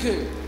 可。